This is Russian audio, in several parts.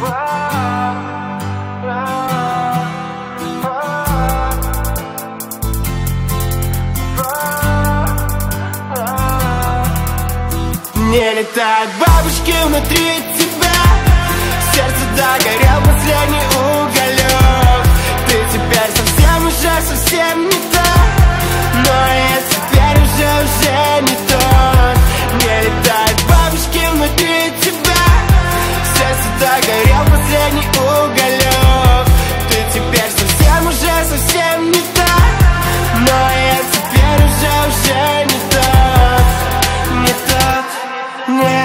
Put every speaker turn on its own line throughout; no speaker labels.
Не летают бабочки внутри тебя. Сердце догорел последний уголек. Ты теперь совсем уже совсем не так Догорел последний уголек. Ты теперь совсем уже совсем не так. Но я теперь уже уже не тот Не тот не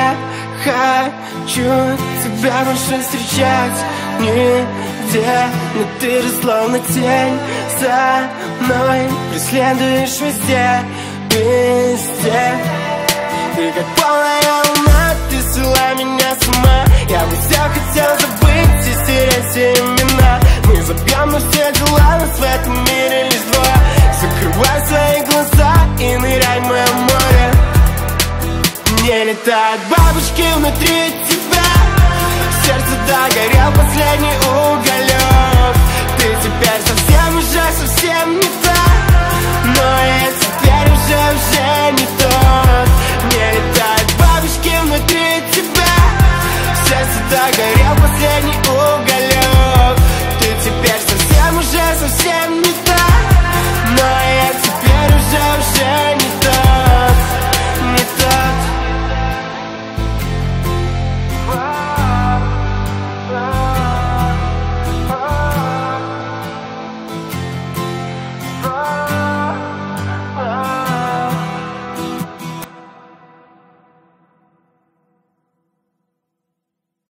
хочу тебя больше встречать. Нигде Но ты же словно тень. За мной Преследуешь везде, везде. Ты как полная луна, ты свела меня с ума не летают бабочки внутри тебя. Сердце догорел последний уголек. Ты теперь совсем уже совсем не так Но я теперь уже уже не тот. Не летают бабочки внутри тебя. Сердце догорел последний уголек